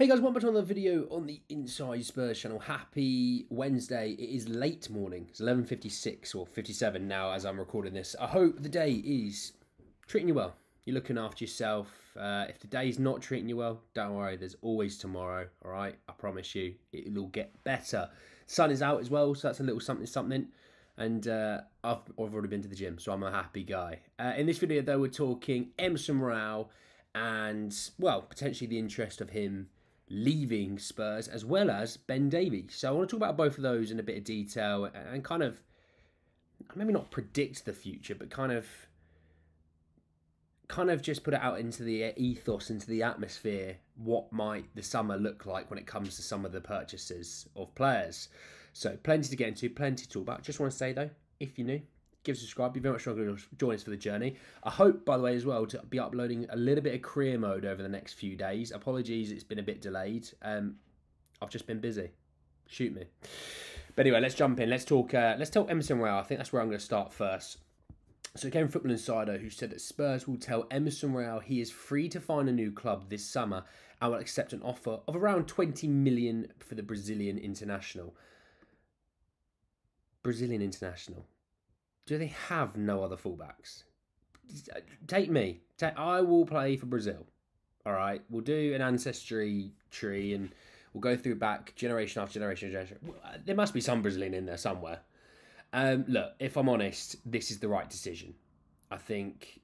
Hey guys, welcome back to another video on the Inside Spurs channel. Happy Wednesday. It is late morning. It's 11.56 or 57 now as I'm recording this. I hope the day is treating you well. You're looking after yourself. Uh, if the day's not treating you well, don't worry. There's always tomorrow, all right? I promise you, it'll get better. Sun is out as well, so that's a little something something. And uh, I've, I've already been to the gym, so I'm a happy guy. Uh, in this video, though, we're talking Emerson Royal and, well, potentially the interest of him leaving Spurs as well as Ben Davies. So I want to talk about both of those in a bit of detail and kind of maybe not predict the future, but kind of kind of just put it out into the ethos, into the atmosphere, what might the summer look like when it comes to some of the purchases of players. So plenty to get into, plenty to talk about. Just want to say though, if you're new, give us a subscribe. Be very much welcome to join us for the journey. I hope, by the way, as well, to be uploading a little bit of career mode over the next few days. Apologies, it's been a bit delayed. Um, I've just been busy. Shoot me. But anyway, let's jump in. Let's talk. Uh, let's talk Emerson Royal. I think that's where I'm going to start first. So it came from Football Insider, who said that Spurs will tell Emerson Royal he is free to find a new club this summer and will accept an offer of around 20 million for the Brazilian international. Brazilian international do they have no other fullbacks? Take me. Take, I will play for Brazil. All right, we'll do an ancestry tree and we'll go through back generation after generation. generation. There must be some Brazilian in there somewhere. Um, look, if I'm honest, this is the right decision. I think.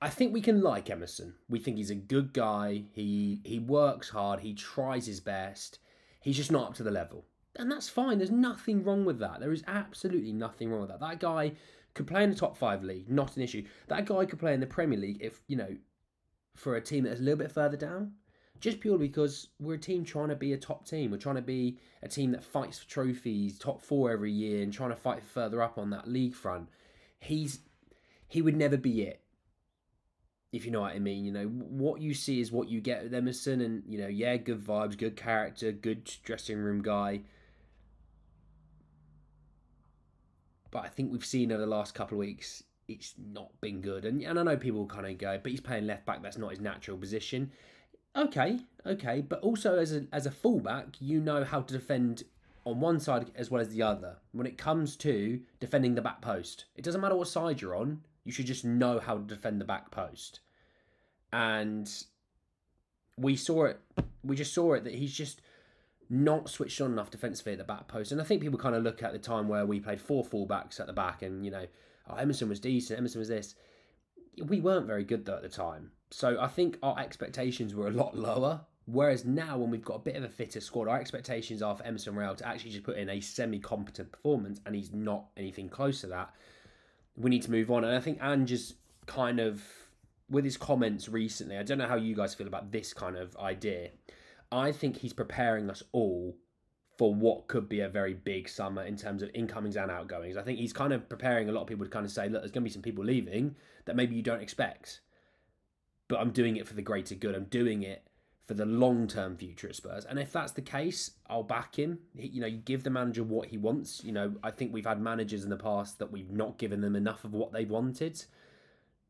I think we can like Emerson. We think he's a good guy. He he works hard. He tries his best. He's just not up to the level. And that's fine. There's nothing wrong with that. There is absolutely nothing wrong with that. That guy could play in the top five league, not an issue. That guy could play in the Premier League if, you know, for a team that's a little bit further down. Just purely because we're a team trying to be a top team. We're trying to be a team that fights for trophies, top four every year, and trying to fight further up on that league front. He's he would never be it if you know what I mean. You know, what you see is what you get with Emerson, and you know, yeah, good vibes, good character, good dressing room guy. But I think we've seen over the last couple of weeks it's not been good. And, and I know people kind of go, but he's playing left back. That's not his natural position. Okay, okay, but also as a as a fullback, you know how to defend on one side as well as the other. When it comes to defending the back post, it doesn't matter what side you're on. You should just know how to defend the back post. And we saw it. We just saw it that he's just not switched on enough defensively at the back post. And I think people kind of look at the time where we played four fullbacks at the back and, you know, oh, Emerson was decent, Emerson was this. We weren't very good though at the time. So I think our expectations were a lot lower. Whereas now, when we've got a bit of a fitter squad, our expectations are for Emerson Royal to actually just put in a semi competent performance, and he's not anything close to that. We need to move on. And I think Ange's kind of, with his comments recently, I don't know how you guys feel about this kind of idea I think he's preparing us all for what could be a very big summer in terms of incomings and outgoings. I think he's kind of preparing a lot of people to kind of say, look, there's going to be some people leaving that maybe you don't expect. But I'm doing it for the greater good. I'm doing it for the long term future at Spurs. And if that's the case, I'll back him. He, you know, you give the manager what he wants. You know, I think we've had managers in the past that we've not given them enough of what they wanted.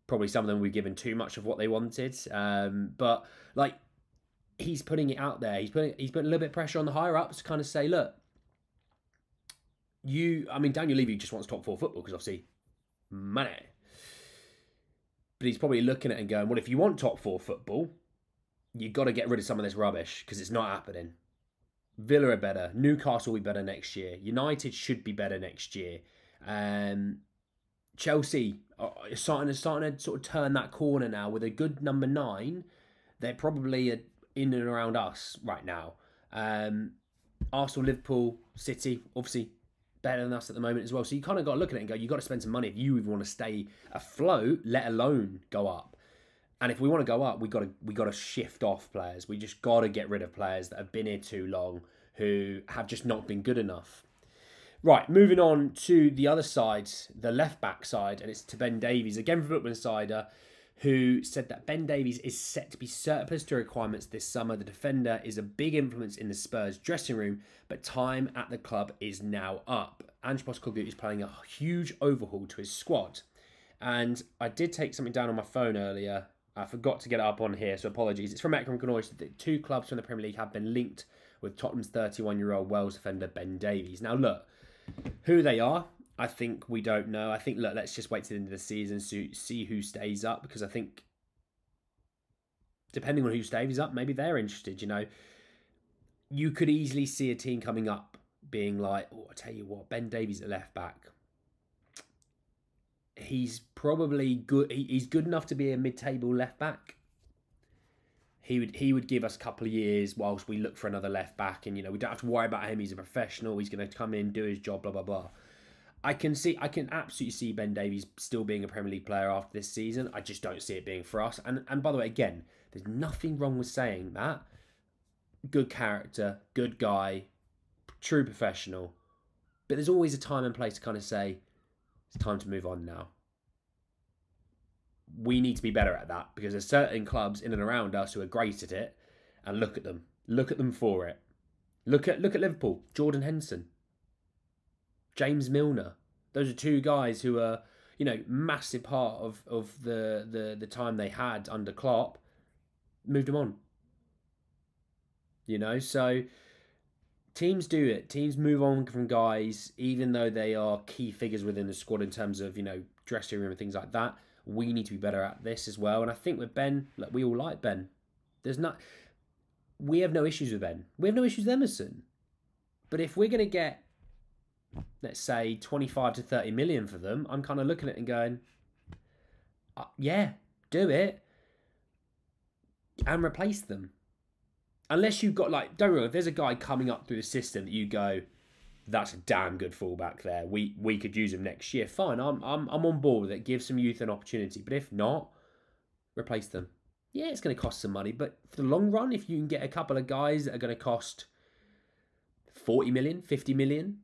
Probably some of them we've given too much of what they wanted. Um, but like he's putting it out there. He's putting he's putting a little bit of pressure on the higher ups to kind of say, look, you. I mean, Daniel Levy just wants top four football because obviously money. But he's probably looking at it and going, well, if you want top four football, you've got to get rid of some of this rubbish because it's not happening. Villa are better. Newcastle will be better next year. United should be better next year. Um, Chelsea are starting to starting to sort of turn that corner now with a good number nine. They're probably a in and around us right now. Um, Arsenal, Liverpool, City, obviously better than us at the moment as well. So you kind of got to look at it and go, you've got to spend some money if you even want to stay afloat, let alone go up. And if we want to go up, we got to we got to shift off players. We just got to get rid of players that have been here too long, who have just not been good enough. Right, moving on to the other side, the left back side, and it's to Ben Davies again from Football Insider who said that Ben Davies is set to be surplus to requirements this summer. The defender is a big influence in the Spurs dressing room, but time at the club is now up. Ange Postecoglou is planning a huge overhaul to his squad. And I did take something down on my phone earlier I forgot to get it up on here, so apologies. It's from Ekrem Konur. Two clubs from the Premier League have been linked with Tottenham's 31 year old Wales defender Ben Davies. Now, look, who they are, I think we don't know. I think, look, let's just wait to the end of the season to see who stays up because I think, depending on who stays up, maybe they're interested. You know, you could easily see a team coming up being like, oh, I tell you what, Ben Davies at left back he's probably good. He's good enough to be a mid-table left back. He would he would give us a couple of years whilst we look for another left back, and you know we don't have to worry about him. He's a professional. He's going to come in, do his job, blah blah blah. I can see, I can absolutely see Ben Davies still being a Premier League player after this season. I just don't see it being for us. And and by the way, again, there's nothing wrong with saying that. Good character, good guy, true professional. But there's always a time and place to kind of say, it's time to move on now. We need to be better at that because there's certain clubs in and around us who are great at it, and look at them. Look at them for it. Look at look at Liverpool. Jordan Henderson, James Milner. Those are two guys who are you know massive part of of the the the time they had under Klopp. Moved them on. You know, so teams do it. Teams move on from guys, even though they are key figures within the squad in terms of you know dressing room and things like that. We need to be better at this as well. And I think with Ben, like we all like Ben. There's not. We have no issues with Ben. We have no issues with Emerson. But if we're going to get, let's say, 25 to 30 million for them, I'm kind of looking at it and going, uh, yeah, do it and replace them. Unless you've got like don't worry if there's a guy coming up through the system that you go that's a damn good fullback there. We we could use him next year. Fine i'm i'm, I'm on board with it. Give some youth an opportunity. But if not replace them. Yeah it's going to cost some money but for the long run if you can get a couple of guys that are going to cost 40 million 50 million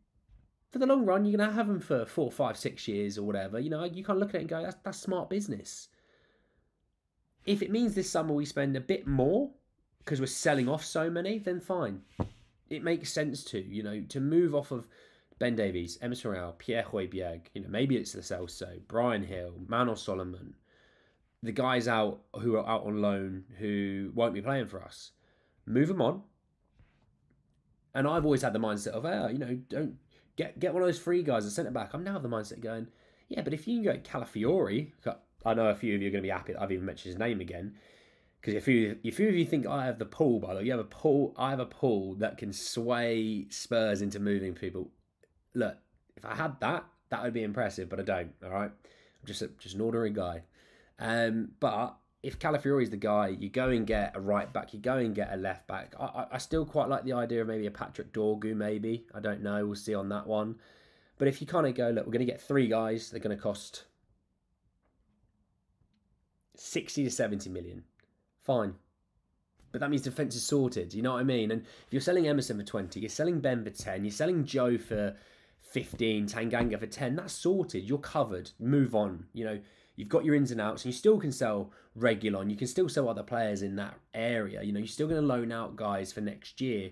for the long run you're going to have them for four five six years or whatever you know you can't look at it and go that's, that's smart business if it means this summer we spend a bit more because we're selling off so many, then fine. It makes sense to, you know, to move off of Ben Davies, Emerson Royal, Pierre Højbjerg, you know, maybe it's Lo Celso, Bryan Gil, Manor Solomon, the guys out who are out on loan who won't be playing for us. Move them on. And I've always had the mindset of, oh, you know, don't get get one of those free guys and it back. I'm now the mindset going, yeah, but if you can go Calafiori, I know a few of you are going to be happy I've even mentioned his name again. Because if you if you, if you think I have the pull, by the way, you have a pull. I have a pull that can sway Spurs into moving people. Look, if I had that, that would be impressive, but I don't. All right, I'm just a, just an ordinary guy. Um, but if Calafiori is the guy, you go and get a right back, you go and get a left back. I, I, still quite like the idea of maybe a Patrick Dorgu, maybe. I don't know. We'll see on that one. But if you kind of go, look, we're going to get three guys. They're going to cost 60 to 70 million fine. But that means defence is sorted. You know what I mean? And if you're selling Emerson for 20, you're selling Ben for 10, you're selling Joe for 15, Tanganga for 10, that's sorted. You're covered. Move on. You know, you've got your ins and outs, and you still can sell Reguilón. You can still sell other players in that area. You know, you're still going to loan out guys for next year.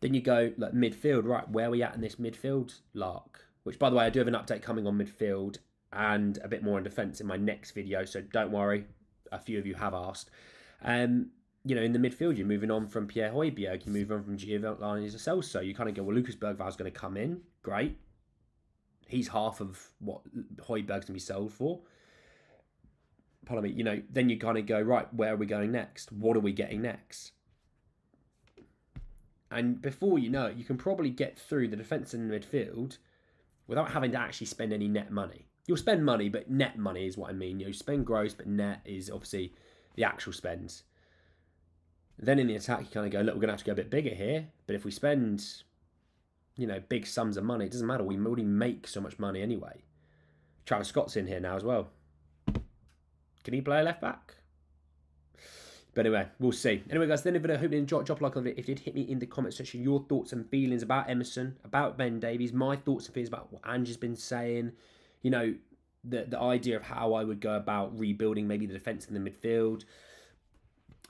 Then you go like midfield, right? Where are we at in this midfield lark? Which, by the way, I do have an update coming on midfield and a bit more on defence in my next video. So don't worry, a few of you have asked. Um, you know, in the midfield, you're moving on from Pierre Højbjerg, you move on from Giovani Celso. You kind of go, well, Lucas Bergvall's going to come in. Great. He's half of what Højbjerg's going to be sold for. Pardon me. You know, then you kind of go, right, where are we going next? What are we getting next? And before you know it, you can probably get through the defence and the midfield without having to actually spend any net money. You'll spend money, but net money is what I mean. You spend gross, but net is obviously the actual spends. Then in the attack, you kind of go, look, we're going to have to go a bit bigger here. But if we spend, you know, big sums of money, it doesn't matter. We already make so much money anyway. Travis Scott's in here now as well. Can he play left back? But anyway, we'll see. Anyway, guys, then if you hope you enjoyed, drop a like on it. If you did, hit me in the comment section your thoughts and feelings about Emerson, about Ben Davies, my thoughts and feelings about what Ange's been saying, you know, the the idea of how I would go about rebuilding maybe the defence in the midfield.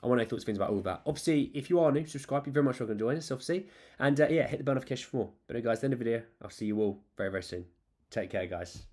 I want to know thoughts things about all of that. Obviously, if you are new, subscribe. You're very much welcome to join us, obviously. And uh, yeah, hit the bell notification for more. But anyway, guys, the end of the video. I'll see you all very, very soon. Take care, guys.